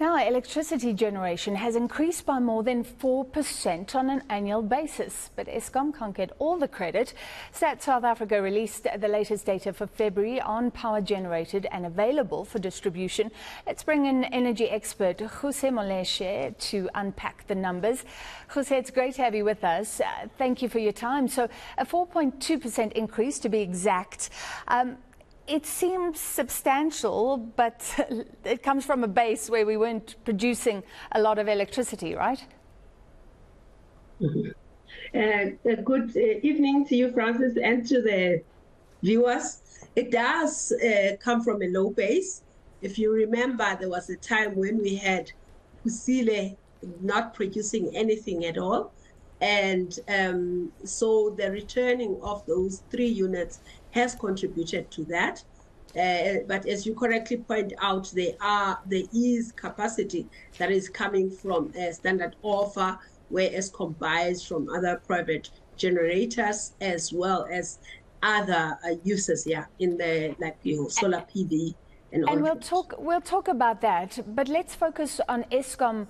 Now, electricity generation has increased by more than 4% on an annual basis, but Eskom can't get all the credit. Stat South Africa released the latest data for February on power generated and available for distribution. Let's bring in energy expert Ruse Moleshe to unpack the numbers. Ruse, it's great to have you with us. Uh, thank you for your time. So, a 4.2% increase to be exact. Um, it seems substantial, but it comes from a base where we weren't producing a lot of electricity, right? Uh, good uh, evening to you, Francis, and to the viewers. It does uh, come from a low base. If you remember, there was a time when we had Kusile not producing anything at all. And um, so the returning of those three units has contributed to that. Uh, but as you correctly point out, there are there is capacity that is coming from a standard offer, whereas buys from other private generators as well as other uh, uses, yeah, in the like you know, solar PV and, and we'll talk we'll talk about that, but let's focus on Eskom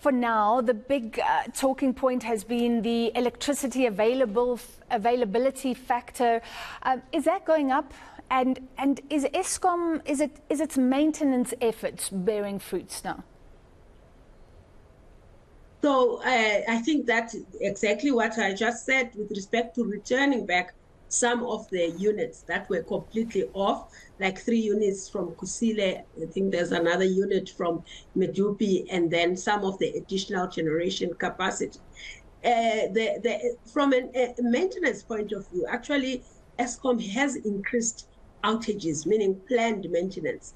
for now, the big uh, talking point has been the electricity available availability factor. Um, is that going up? And and is Eskom is it is its maintenance efforts bearing fruits now? So uh, I think that's exactly what I just said with respect to returning back some of the units that were completely off, like three units from Kusile. I think there's another unit from Medupi, and then some of the additional generation capacity. Uh, the, the, from a maintenance point of view, actually, Eskom has increased outages, meaning planned maintenance